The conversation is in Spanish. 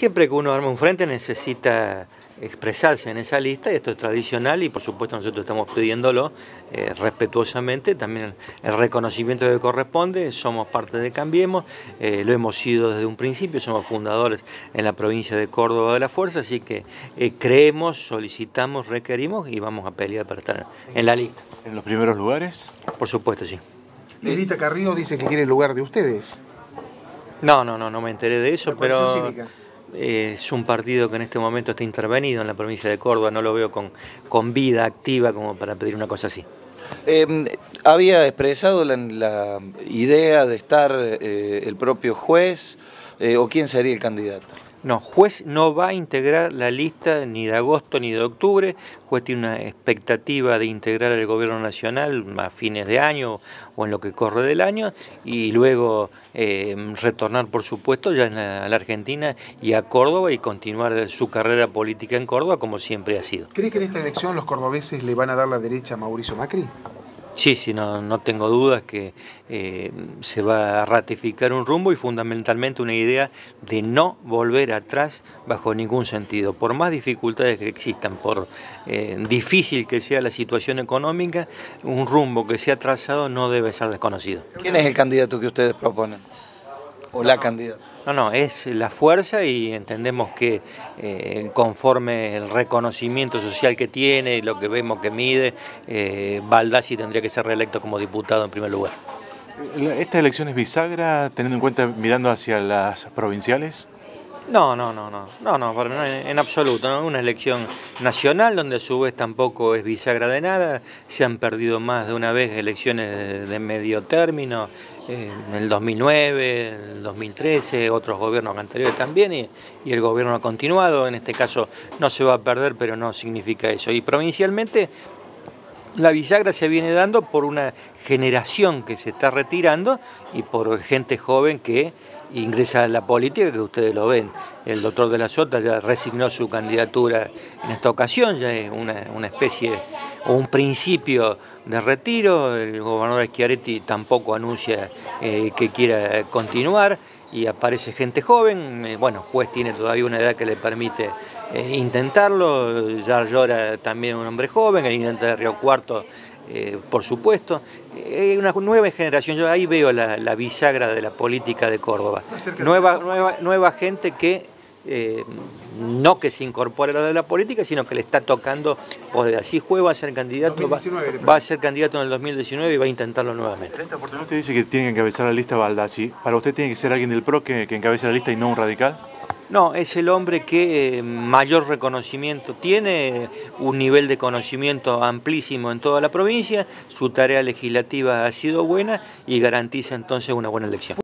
Siempre que uno arma un frente necesita expresarse en esa lista y esto es tradicional y por supuesto nosotros estamos pidiéndolo eh, respetuosamente, también el, reconocimiento que corresponde, somos parte de Cambiemos, eh, lo hemos sido desde un principio, somos fundadores en la provincia de Córdoba de la Fuerza, así que eh, creemos, solicitamos, requerimos y vamos a pelear para estar en la lista. ¿En los primeros lugares? Por supuesto, sí. Lilita Carrillo dice que quiere el lugar de ustedes. No, no, no, no me enteré de eso, pero es un partido que en este momento está intervenido en la provincia de Córdoba, no lo veo con, con vida activa como para pedir una cosa así. Em, había expresado la, idea de estar eh, el propio juez eh, o quién sería el candidato. No, juez no va a integrar la lista ni de agosto ni de octubre. Juez tiene una expectativa de integrar el gobierno nacional a fines de año o en lo que corre del año y luego eh, retornar, por supuesto, ya a la Argentina y a Córdoba y continuar su carrera política en Córdoba como siempre ha sido. ¿Cree que en esta elección los cordobeses le van a dar la derecha a Mauricio Macri? Sí, sí, no, no tengo dudas que eh, se va a ratificar un rumbo y fundamentalmente una idea de no volver atrás bajo ningún sentido. Por más dificultades que existan, por eh, difícil que sea la situación económica, un rumbo que sea trazado no debe ser desconocido. ¿Quién es el candidato que ustedes proponen? ¿O la candidata? No, no, es la fuerza y entendemos que eh, conforme el reconocimiento social que tiene y lo que vemos que mide, eh, Baldassi tendría que ser reelecto como diputado en primer lugar. ¿Esta elección es bisagra, teniendo en cuenta, mirando hacia las provinciales? No, no, no, no, no, no, en absoluto, ¿no? una elección nacional donde a su vez tampoco es bisagra de nada, se han perdido más de una vez elecciones de, medio término, eh, en el 2009, en el 2013, otros gobiernos anteriores también, y, y, el gobierno ha continuado, en este caso no se va a perder, pero no significa eso. Y provincialmente la bisagra se viene dando por una generación que se está retirando y por gente joven que ingresa a la política, que ustedes lo ven. El doctor de la Sota ya resignó su candidatura en esta ocasión, ya es una, especie o un principio de retiro. El gobernador Schiaretti tampoco anuncia eh, que quiera continuar y aparece gente joven. Eh, bueno, juez tiene todavía una edad que le permite eh, intentarlo. Ya llora también un hombre joven, el intendente de Río Cuarto eh, por supuesto. Hay una nueva generación, yo ahí veo la, bisagra de la política de Córdoba. Nueva, nueva, nueva gente que eh, no que se incorpore a la de la política, sino que le está tocando poder. Así juega va a ser candidato, va, a ser candidato en el 2019 y va a intentarlo nuevamente. 30 usted dice que tiene que encabezar la lista Baldassi. ¿Para usted tiene que ser alguien del PRO que, que encabece la lista y no un radical? No, es el hombre que eh, mayor reconocimiento tiene, un nivel de conocimiento amplísimo en toda la provincia, su tarea legislativa ha sido buena y garantiza entonces una buena elección.